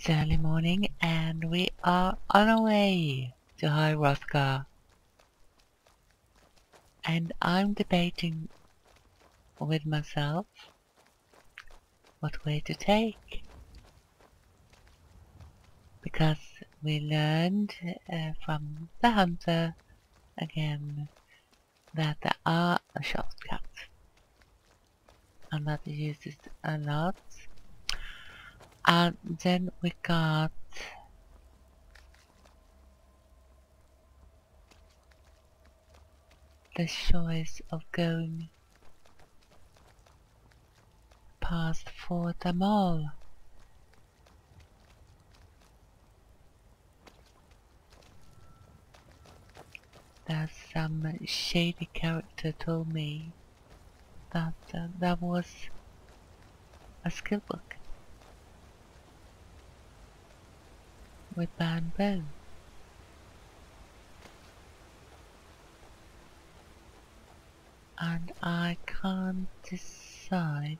It's early morning and we are on our way to High Hrothgar. And I'm debating with myself what way to take. Because we learned uh, from the hunter again that there are shortcuts. And that uses a lot. And then we got the choice of going past Fort Amol. That some shady character told me that uh, that was a skill book with bamboo. And I can't decide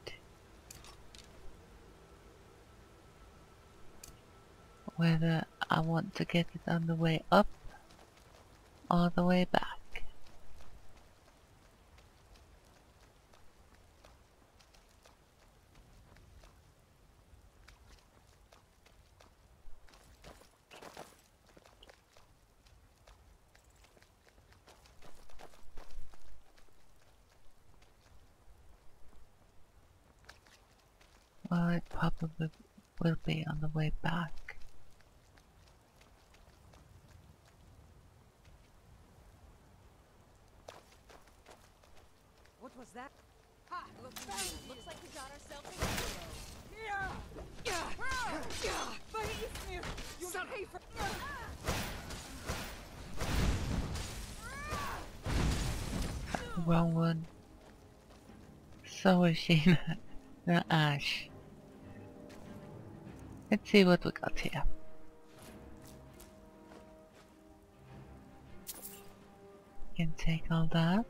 whether I want to get it on the way up or the way back. Well, it probably will be on the way back. What was that? Ha! Looks, Looks like we got ourselves a Vergis mir! You'll pay for... Wrong one. So is she, not Ash. Let's see what we got here. Can take all that.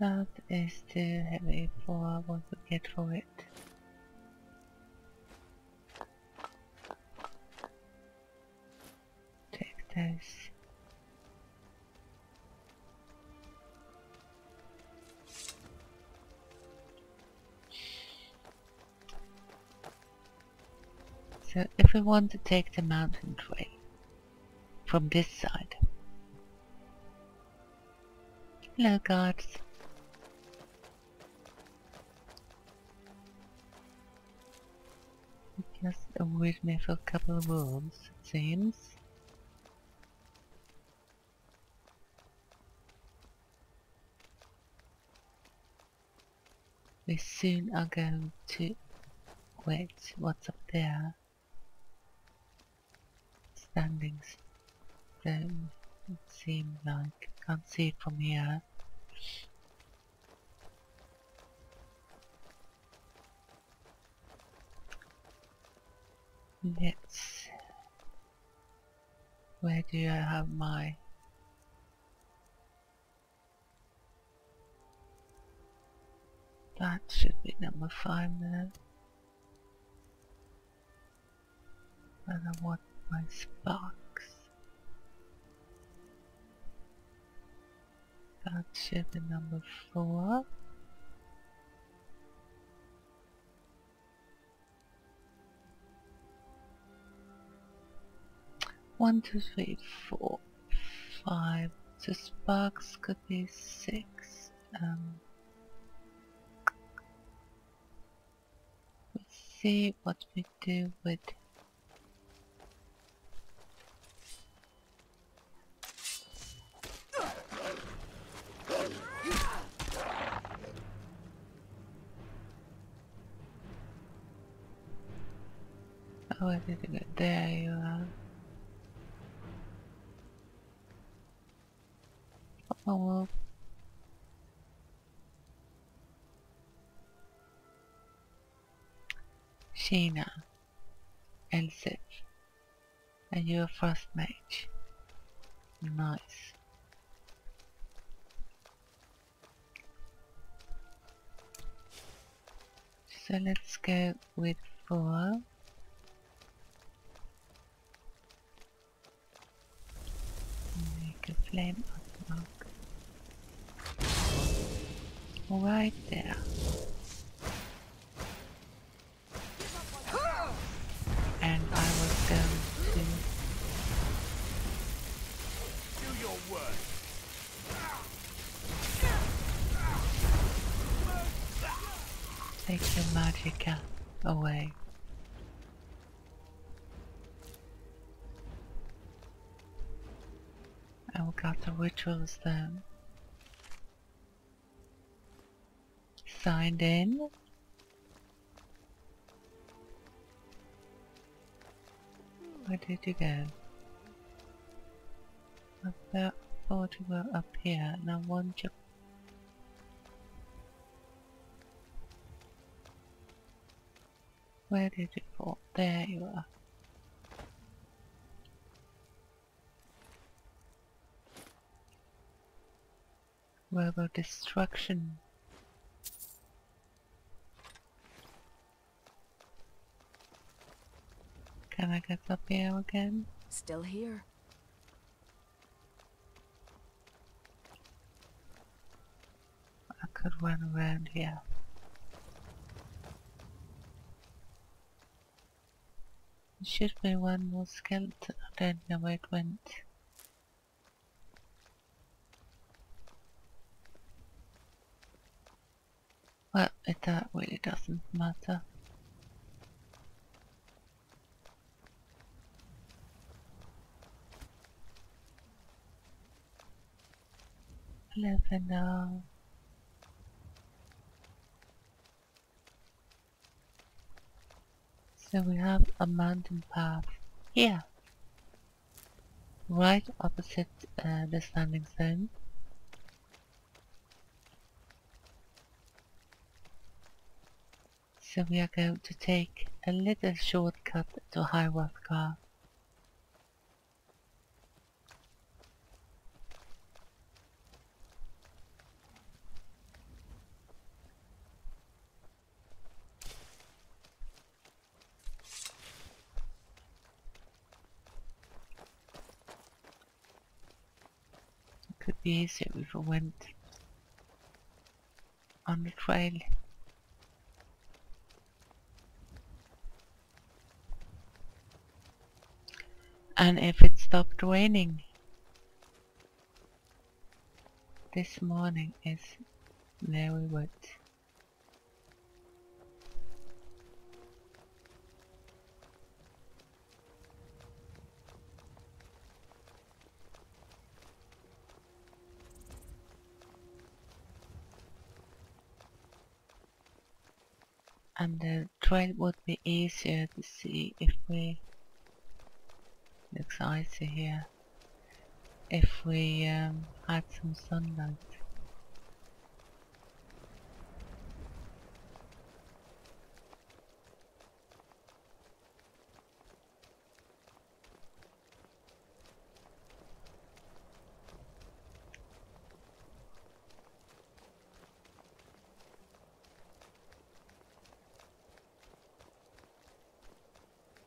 That is too heavy for what we get for it. Take this. So if we want to take the mountain trail from this side. Hello guards. Just avoid me for a couple of wolves, it seems. We soon are going to... Wait, what's up there? Standing stone, it seems like. Can't see it from here. Let's... Where do I have my... That should be number five there. And I want my sparks. That should be number four. One, two, three, four, five. The sparks could be six. Um, let's see what we do with I did to get there, you are. Oh, well. Sheena and Sitch. and your first match. Nice. So let's go with four. Make a flame unlock. Right there. And I was going to Do your work. take your magic away. Got the rituals then. Signed in. Where did you go? I thought- thought you were up here, and I want you Where did you fall? There you are. Verbal destruction. Can I get up here again? Still here. I could run around here. There should be one more skeleton. I don't know where it went. It that really doesn't matter. Eleven now. So we have a mountain path here, right opposite uh, the standing stone. So we are going to take a little shortcut to High Hrothgar. It could be easier if we went on the trail. And if it stopped raining this morning is very wet. And the trail would be easier to see if we looks icy here if we um, had some sunlight.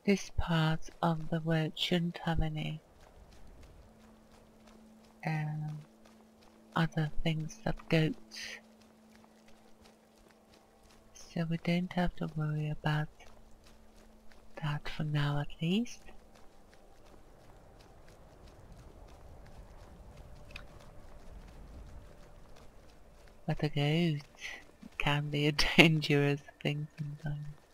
This part of the road shouldn't have any um, other things that goats. So we don't have to worry about that for now at least. But a goat can be a dangerous thing sometimes.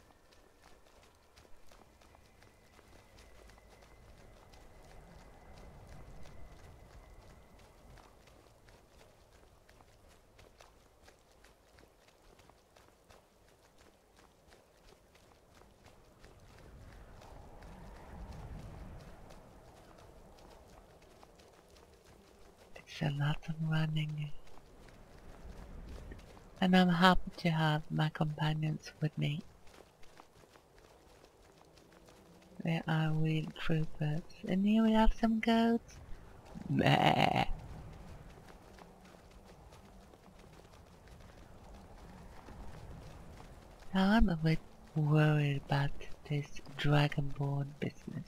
It's a lot of running. And I'm happy to have my companions with me. They are real troopers. And here we have some goats. Meh. Now I'm a bit worried about this Dragonborn business.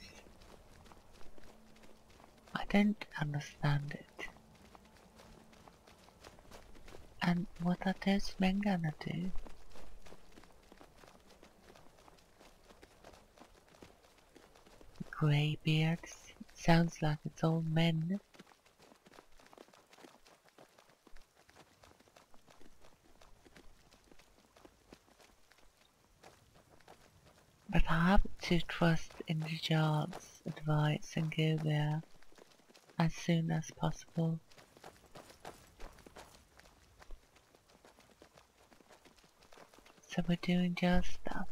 I don't understand it. And what are those men gonna do? Greybeards. Sounds like it's all men. But I have to trust in the advice and go there as soon as possible. So we're doing just that.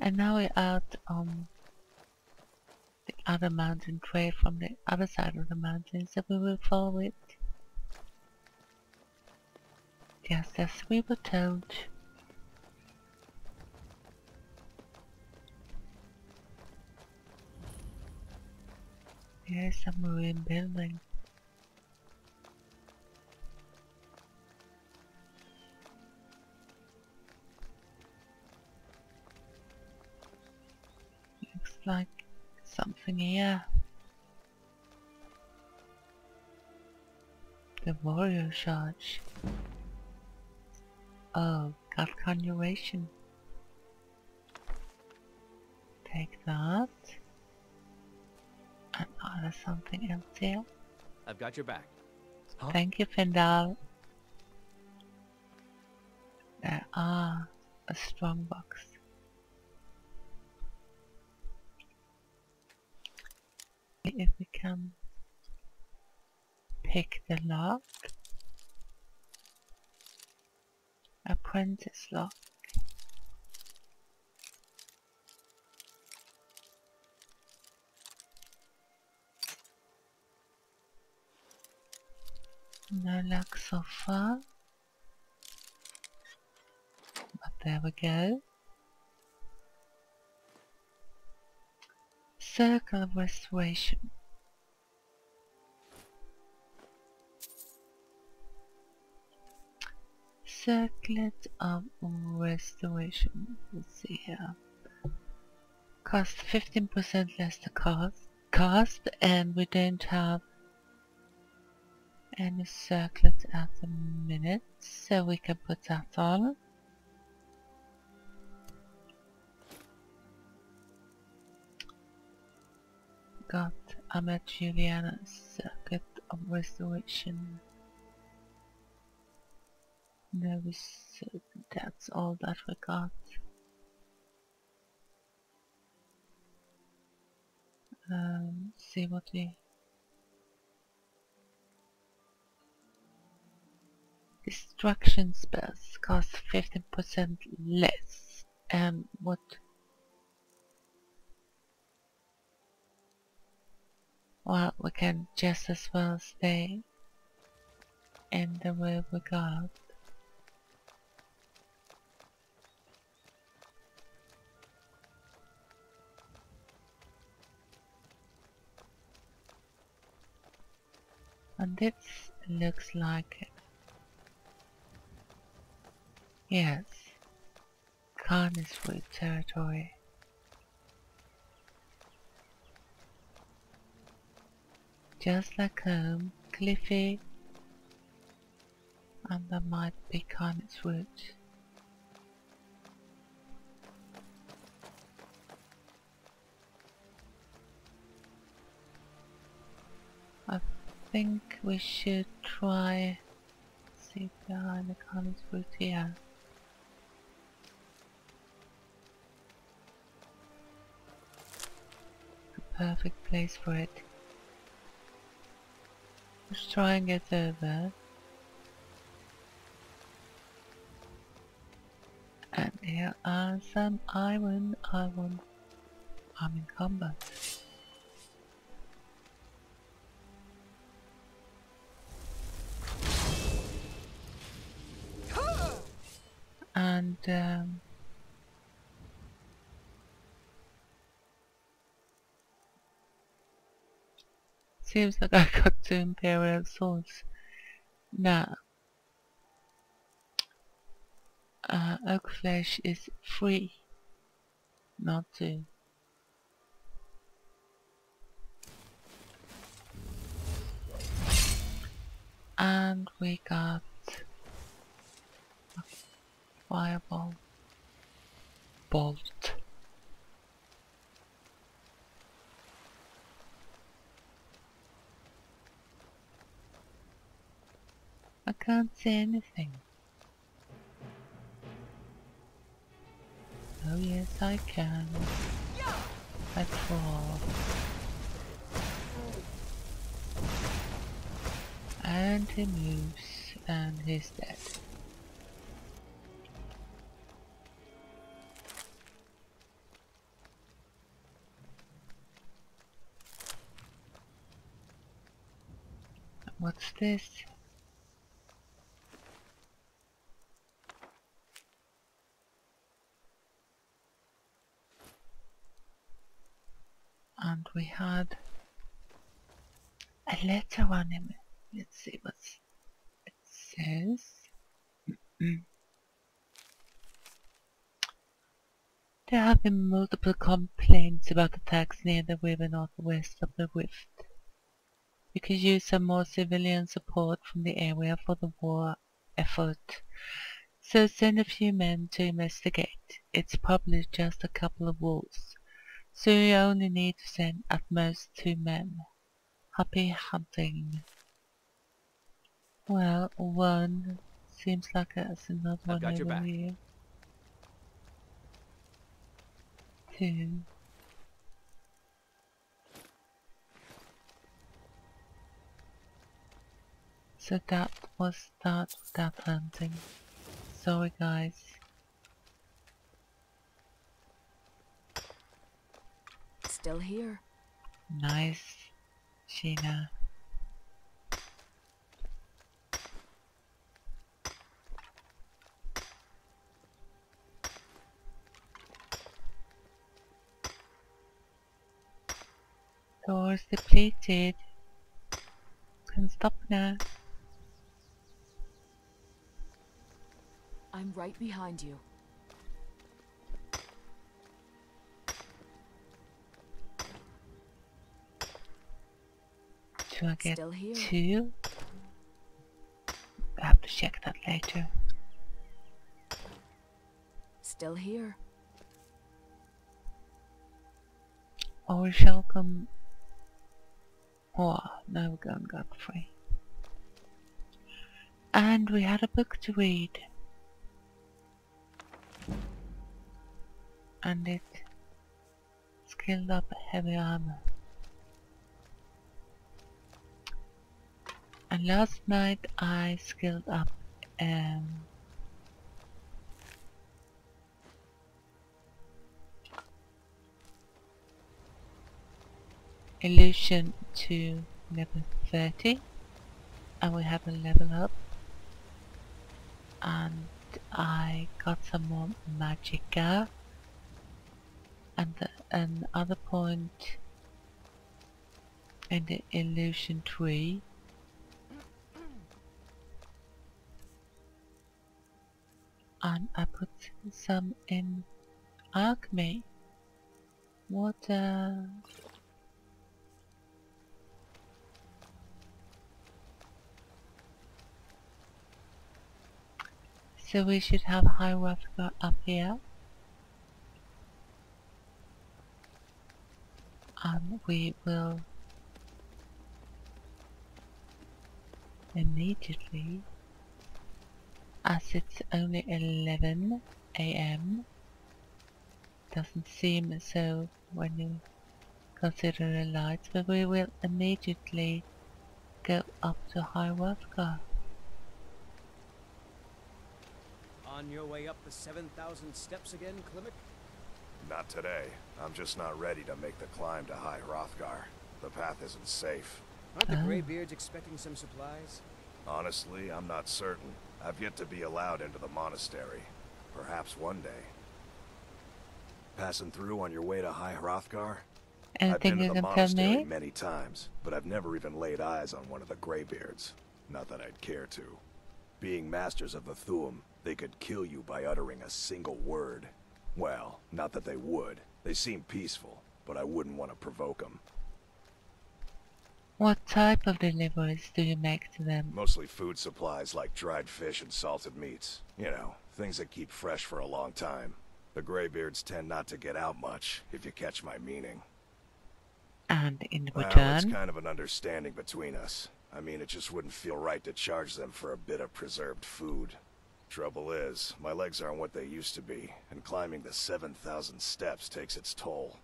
And now we're out um, on the other mountain trail from the other side of the mountain, so we will follow it. Just as we were told. Some ruined building. Looks like something here. The warrior charge. Oh, got conjuration. Take that. Oh, there's something else here. I've got your back. Thank you, Faendal. There are a strong box. If we can pick the lock. Apprentice lock. Luck so far. But there we go. Circle of Restoration. Circlet of Restoration. Let's see here. Cost 15% less the cost, cost and we don't have any circlet at the minute, so we can put that on. Got Ahmed Juliana's circuit of restoration. No, that's all that we got. Um, see what we Destruction spells cost 15% less. And what Well, we can just as well stay in the way we got. And this looks like Yes, Canis root territory. Just like home, cliffy, and there might be Canis root. I think we should try see behind the Canis root here. Perfect place for it. Let's try and get over. And here are some iron. I want. I'm in combat. And um, seems like I got two Imperial swords. Now, uh, oak flesh is free, not two. And we got fireball bolt. I can't see anything. Oh yes I can. I fall. And he moves and he's dead. What's this? and we had a letter on him. Let's see what it says. there have been multiple complaints about attacks near the river northwest of the rift. We could use some more civilian support from the area for the war effort. So send a few men to investigate. It's probably just a couple of wolves so you only need to send at most two men. Happy hunting. Well, one seems like there's another I've one got your over back. here. Two. So that was that that hunting. Sorry guys. Still here. Nice, Sheena. Doors depleted. Can stop now. I'm right behind you. Do I get Still here. two? I have to check that later. Still here. Or we shall come. Oh, now we're going got free. And we had a book to read. And it skilled up heavy armor. And last night I skilled up um, illusion to level 30 and we have a level up. And I got some more magicka and the, another point in the illusion tree and I put some in alchemy what uh So we should have High Hrothgar up here. And we will immediately, as it's only 11 am, doesn't seem so when you consider the lights, but we will immediately go up to High Hrothgar. On your way up the 7,000 steps again, Klimek? Not today. I'm just not ready to make the climb to High Hrothgar. The path isn't safe. Aren't the Oh. Greybeards expecting some supplies? Honestly, I'm not certain. I've yet to be allowed into the monastery. Perhaps one day. Passing through on your way to High Hrothgar? I've been to the monastery me? many times, but I've never even laid eyes on one of the Greybeards. Not that I'd care to. Being masters of the Thuum, they could kill you by uttering a single word. Well, not that they would. They seem peaceful, but I wouldn't want to provoke them. What type of deliveries do you make to them? Mostly food supplies like dried fish and salted meats. You know, things that keep fresh for a long time. The Greybeards tend not to get out much, if you catch my meaning. And in return? Well, it's kind of an understanding between us. I mean, it just wouldn't feel right to charge them for a bit of preserved food. Trouble is, my legs aren't what they used to be, and climbing the 7,000 steps takes its toll.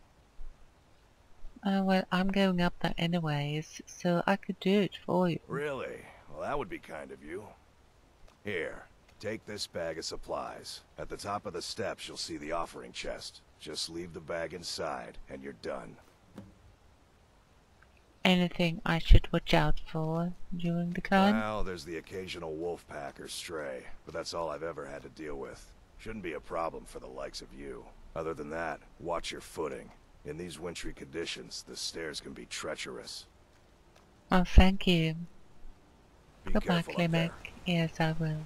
Uh, well, I'm going up there anyways, so I could do it for you. Really? Well, that would be kind of you. Here, take this bag of supplies. At the top of the steps, you'll see the offering chest. Just leave the bag inside, and you're done. Anything I should watch out for during the climb? Well, there's the occasional wolf pack or stray, but that's all I've ever had to deal with. Shouldn't be a problem for the likes of you. Other than that, watch your footing. In these wintry conditions, the stairs can be treacherous. Oh, thank you. Be Goodbye. Klimek. Yes, I will.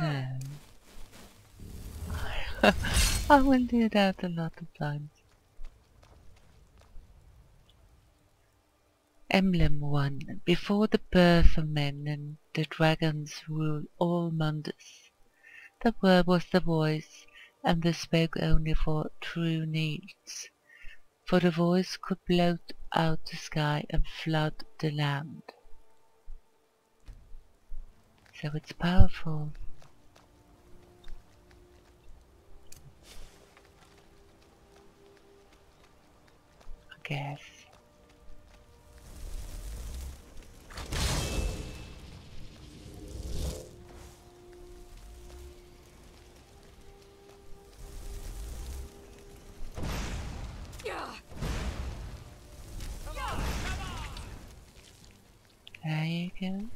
No. I will do that a lot of times. Emblem 1. Before the birth of men and the dragons ruled all Mundus. The word was the voice, and they spoke only for true needs. For the voice could blot out the sky and flood the land. So it's powerful. I guess. There you go.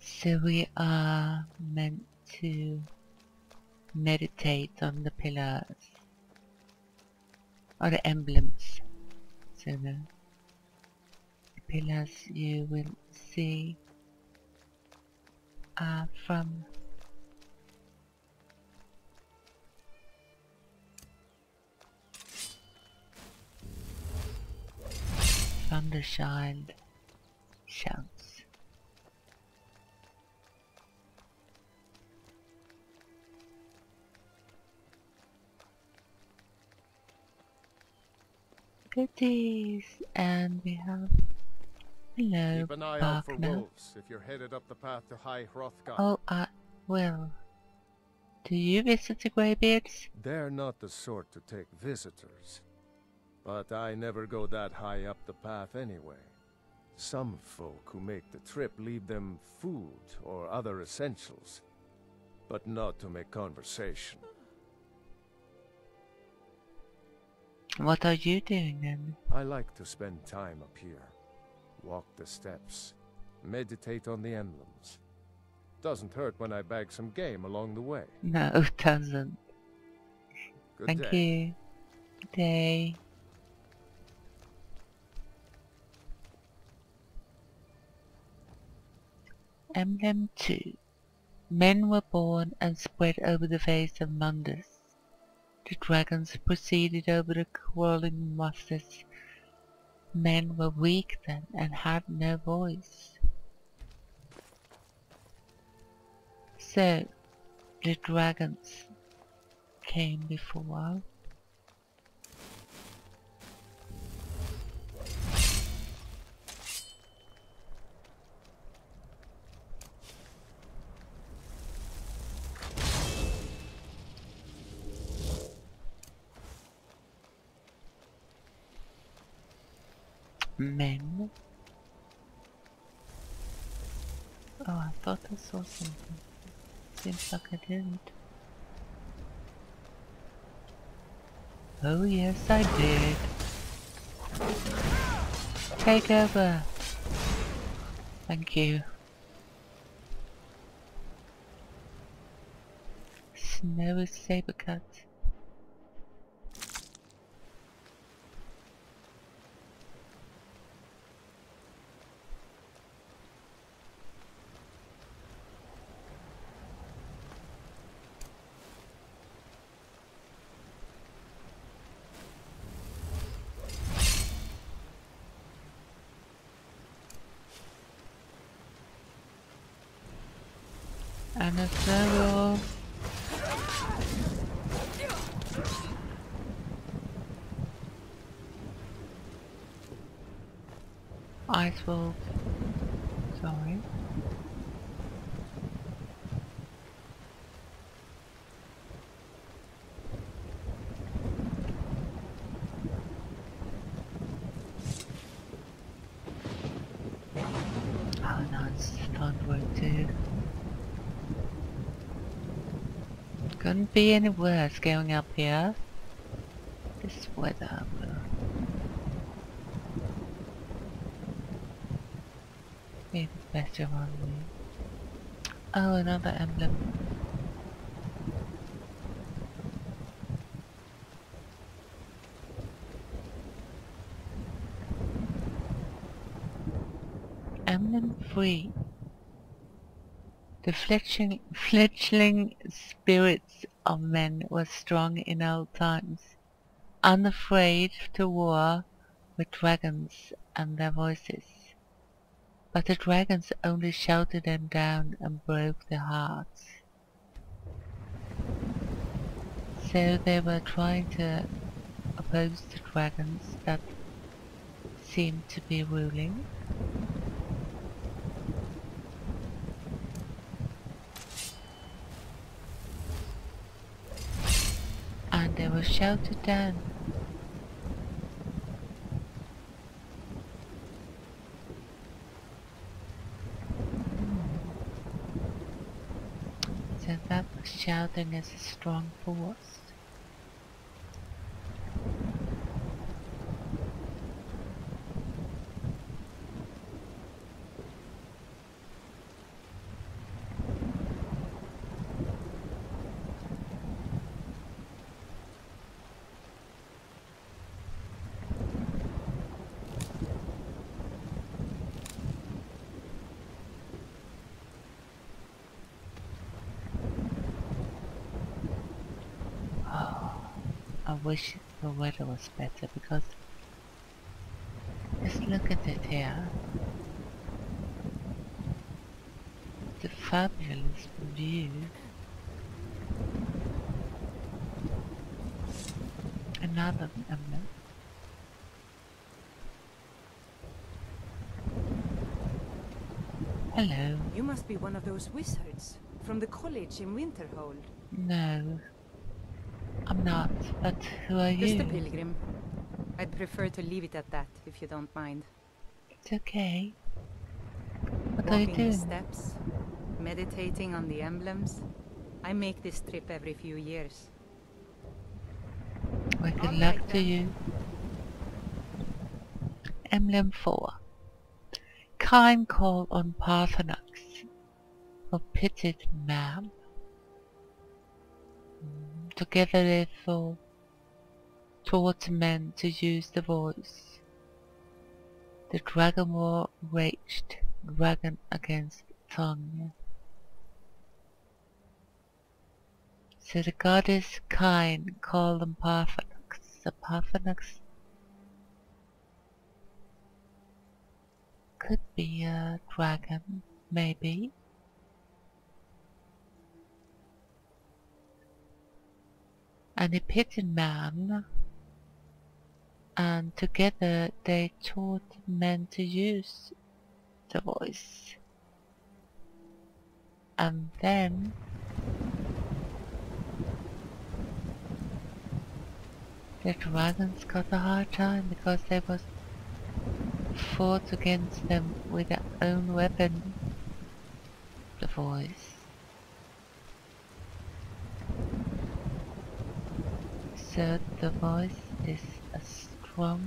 So we are meant to meditate on the pillars or the emblems. So the pillars you will see are from Thunderchild shouts. Goodies and we have hello Keep an eye out for wolves if you're headed up the path to High Hrothgar. Oh I will. Do you visit the Greybeards? They're not the sort to take visitors. But I never go that high up the path anyway. Some folk who make the trip leave them food or other essentials, but not to make conversation. What are you doing then? I like to spend time up here. Walk the steps. Meditate on the emblems. Doesn't hurt when I bag some game along the way. No, it doesn't. Good Thank day. you. Good day. Emblem 2 Men were born and spread over the face of Mundus. The dragons proceeded over the crawling masses. Men were weak then and had no voice. So, the dragons came before. Men. Oh, I thought I saw something. Seems like I didn't. Oh yes, I did. Take over. Thank you. Snow is saber cut. And a throw. Ice wolf. Sorry. Oh no, it's. Couldn't be any worse going up here. This weather will better on me. Oh, another emblem. Emblem free. the fledgling, fledgling spirits of men were strong in old times, unafraid to war with dragons and their voices. But the dragons only shouted them down and broke their hearts. So they were trying to oppose the dragons that seemed to be ruling. and they were shouted down. So that was shouting is a strong force. I wish the weather was better because just look at it here. The fabulous view. Another emblem. Hello. You must be one of those wizards from the college in Winterhold. No. I'm not, but who are Just you? a pilgrim. I'd prefer to leave it at that, if you don't mind. It's okay. What are you Walking the steps, meditating on the emblems. I make this trip every few years. Well, good All luck right to you. Emblem 4. Kyne call on Paarthurnax, a pitted man. Mm, Together therefore, taught men to use the voice. The dragon war raged, dragon against tongue. So the goddess Kyne called them Paarthurnax. The Paarthurnax could be a dragon, maybe. And a pitted man. And together they taught men to use the voice. And then the dragons got a hard time because they was fought against them with their own weapon, the voice. So the voice is a strong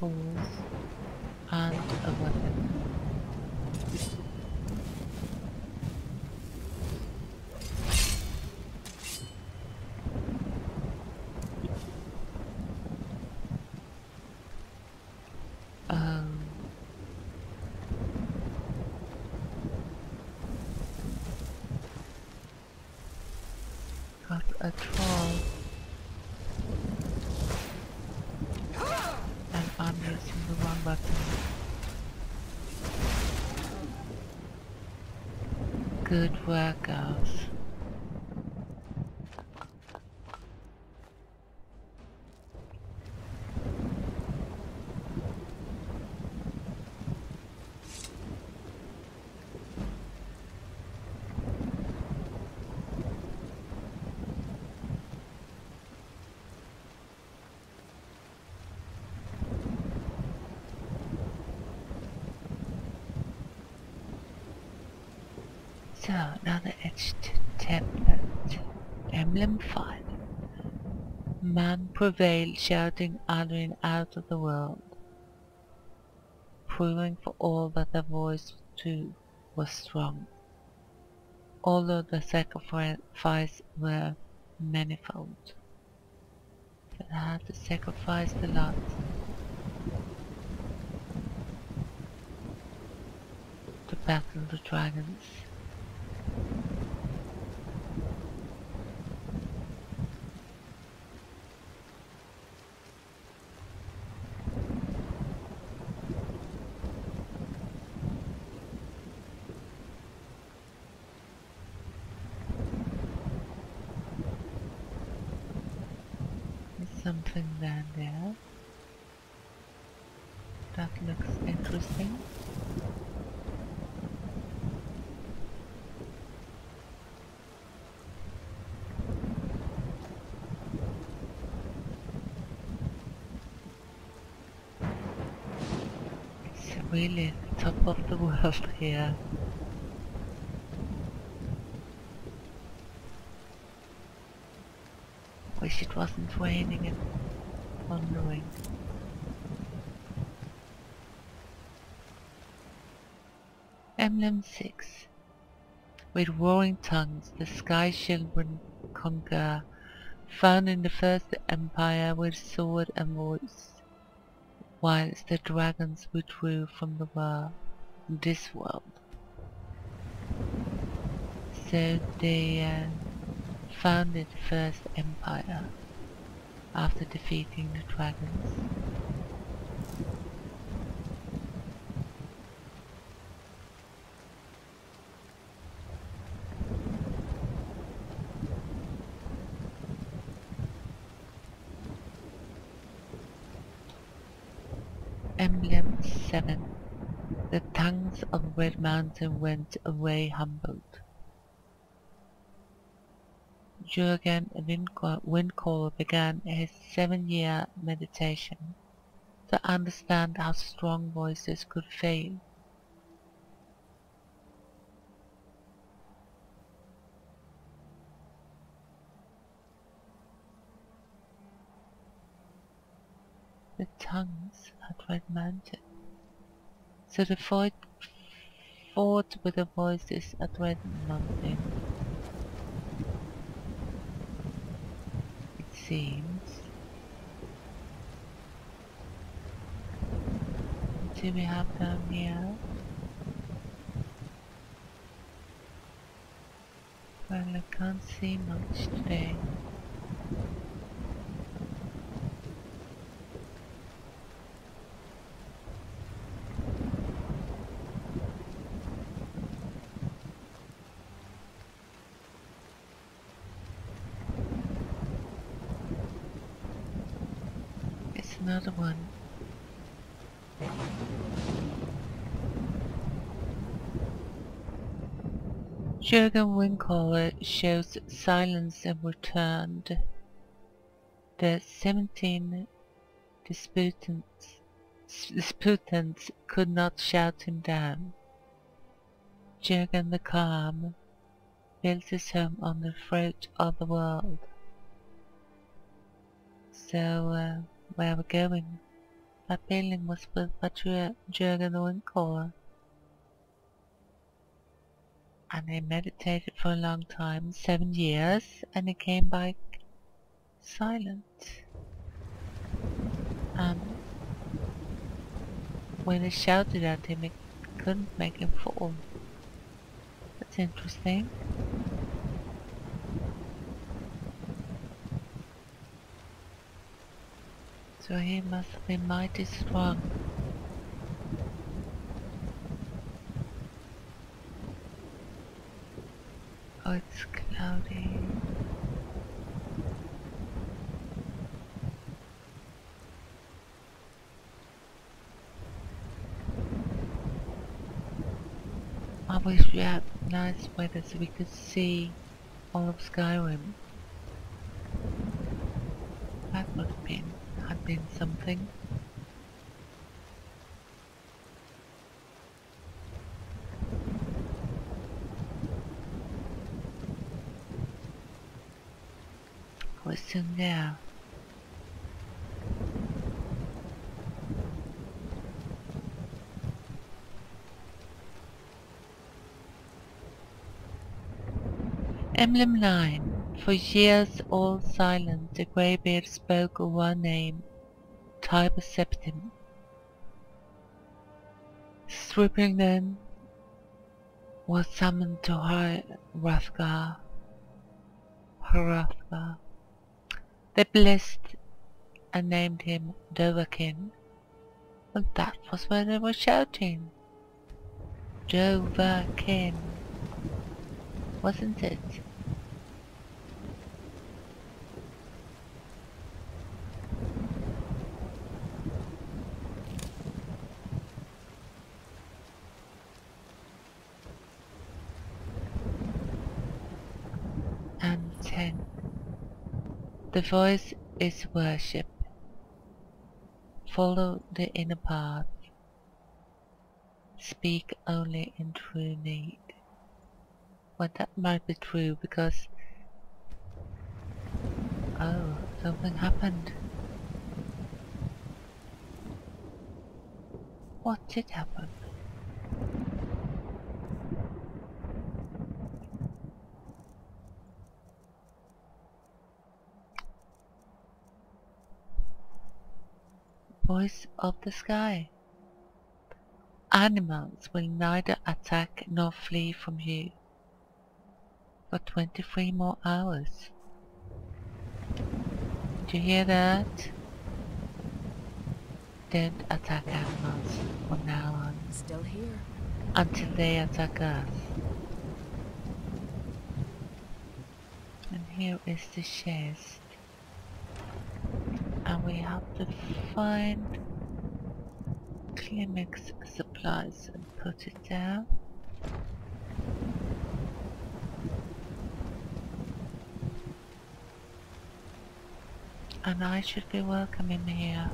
force and a weapon. Um, a troll. And I'm the wrong button. Good work, girls. So, now the etched tablet. Emblem 5. Man prevailed, shouting Alduin out of the world, proving for all that their voice too was strong. Although the sacrifice were manifold. They had to sacrifice a lot. To battle the dragons. There's something down there. That looks interesting. It's really the top of here. Wish it wasn't raining and thundering. Emblem 6 With roaring tongues the sky children conquer, found in the first empire with sword and voice, whilst the dragons withdrew from the world, this world. So they uh, founded the first empire after defeating the dragons. Emblem 7 The tongues of Red Mountain went away humbled. Jurgen Windcaller began his seven-year meditation to understand how strong voices could fail. The tongues at Red Mountain. So the fight fought with the voices at Red Mountain. It seems. Do we have down here? Well, I can't see much today. It's another one. Jurgen Windcaller shows silence and returned. The 17 disputants disputants could not shout him down. Jurgen the Calm built his home on the throat of the world. So, uh, where we're going? That building was built by Jurgen the Windcaller. And he meditated for a long time, seven years, and he came back silent. And when they shouted at him, it couldn't make him fall. That's interesting. So he must have been mighty strong. Oh, it's cloudy. I wish we had nice weather so we could see all of Skyrim. That would have been, had been something. We're soon there. Emblem 9. For years all silent, the greybeard spoke of one name, Tiber Septim. Stripping then was summoned to High Hrothgar. Hrothgar. They blessed and named him Dovahkiin. And that was where they were shouting. Dovahkiin. Wasn't it? and 10. The voice is worship. Follow the inner path. Speak only in true need. Well, that might be true because... Oh, something happened. What did happen? Voice of the sky. Animals will neither attack nor flee from you for 23 more hours. Do you hear that? Don't attack animals from now on Still here. until they attack us. And here is the chest. And we have to find Klimmek's supplies and put it down. And I should be welcome in here.